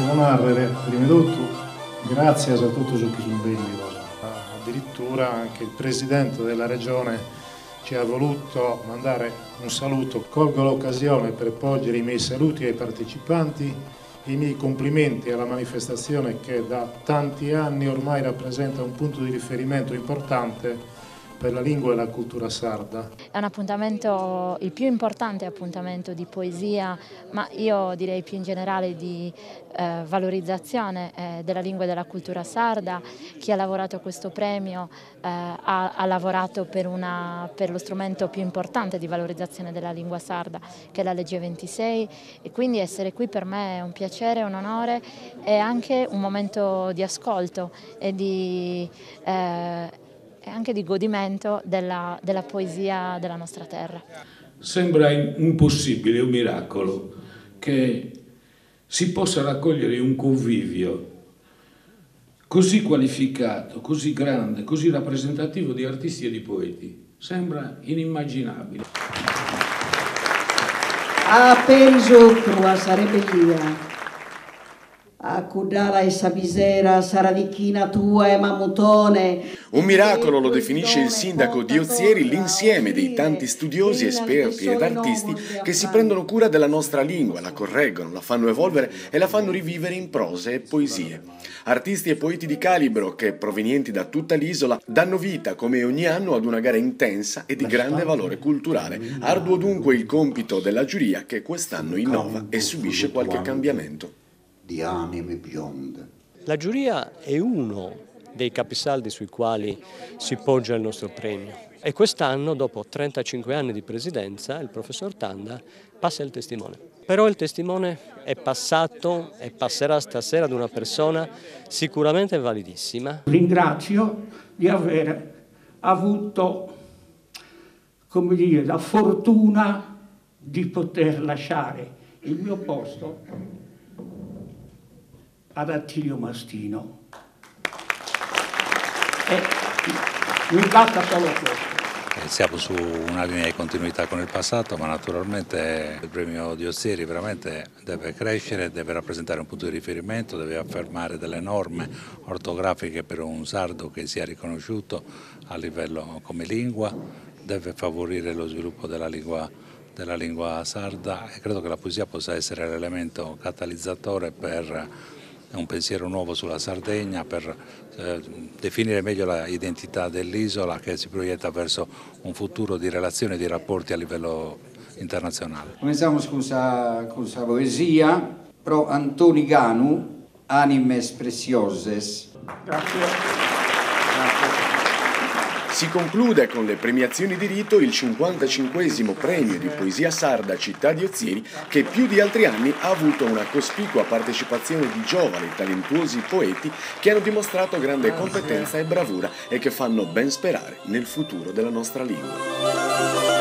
narrare, prima di tutto, grazie a tutti quelli che sono venuti. Addirittura anche il presidente della regione ci ha voluto mandare un saluto. Colgo l'occasione per porgere i miei saluti ai partecipanti i miei complimenti alla manifestazione che da tanti anni ormai rappresenta un punto di riferimento importante per la lingua e la cultura sarda. È un appuntamento, il più importante appuntamento di poesia, ma io direi più in generale di eh, valorizzazione eh, della lingua e della cultura sarda. Chi ha lavorato a questo premio eh, ha, ha, lavorato per, una, per, lo strumento più importante di valorizzazione della lingua sarda, che è la legge 26, e quindi essere qui per me è un piacere, un onore e anche un momento di ascolto e di eh, e anche di godimento della, della poesia della nostra terra. Sembra impossibile, un miracolo, che si possa raccogliere un convivio così qualificato, così grande, così rappresentativo di artisti e di poeti. Sembra inimmaginabile. A penso a sarebbe lì a Kudara e Sabisera, Saravicchina tua e Mamutone. Un miracolo lo definisce il sindaco di Ozieri l'insieme dei tanti studiosi, esperti ed artisti che si prendono cura della nostra lingua, la correggono, la fanno evolvere e la fanno rivivere in prose e poesie. Artisti e poeti di calibro che, provenienti da tutta l'isola, danno vita come ogni anno ad una gara intensa e di grande valore culturale. Arduo dunque il compito della giuria che quest'anno innova e subisce qualche cambiamento di anime bionde. La giuria è uno dei capisaldi sui quali si poggia il nostro premio e quest'anno, dopo 35 anni di presidenza, il professor Tanda passa il testimone. Però il testimone è passato e passerà stasera ad una persona sicuramente validissima. Ringrazio di aver avuto come dire, la fortuna di poter lasciare il mio posto ad Attilio Mastino. E mi basta solo questo. Siamo su una linea di continuità con il passato, ma naturalmente il premio di Ozieri veramente deve crescere, deve rappresentare un punto di riferimento, deve affermare delle norme ortografiche per un sardo che sia riconosciuto a livello come lingua, deve favorire lo sviluppo della lingua, della lingua sarda e credo che la poesia possa essere l'elemento catalizzatore per un pensiero nuovo sulla Sardegna per eh, definire meglio l'identità dell'isola che si proietta verso un futuro di relazioni e di rapporti a livello internazionale. Cominciamo con questa poesia pro Antoni Ganu, Animes Precioses. Grazie. Si conclude con le premiazioni di rito il 55 premio di poesia sarda Città di Ozieri che più di altri anni ha avuto una cospicua partecipazione di giovani talentuosi poeti che hanno dimostrato grande competenza e bravura e che fanno ben sperare nel futuro della nostra lingua.